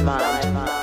my mind.